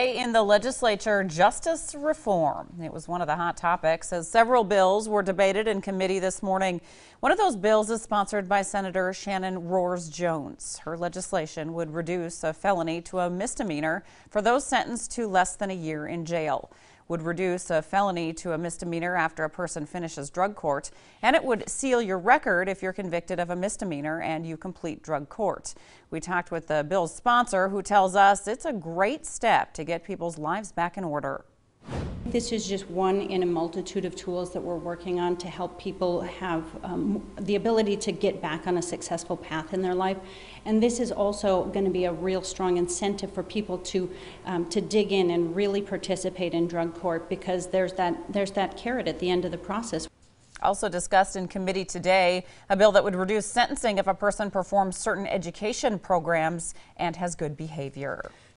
In the legislature, justice reform. It was one of the hot topics as several bills were debated in committee this morning. One of those bills is sponsored by Senator Shannon Roers Jones. Her legislation would reduce a felony to a misdemeanor for those sentenced to less than a year in jail would reduce a felony to a misdemeanor after a person finishes drug court, and it would seal your record if you're convicted of a misdemeanor and you complete drug court. We talked with the bill's sponsor who tells us it's a great step to get people's lives back in order. This is just one in a multitude of tools that we're working on to help people have um, the ability to get back on a successful path in their life. And this is also going to be a real strong incentive for people to um, to dig in and really participate in drug court because there's that there's that carrot at the end of the process. Also discussed in committee today, a bill that would reduce sentencing if a person performs certain education programs and has good behavior.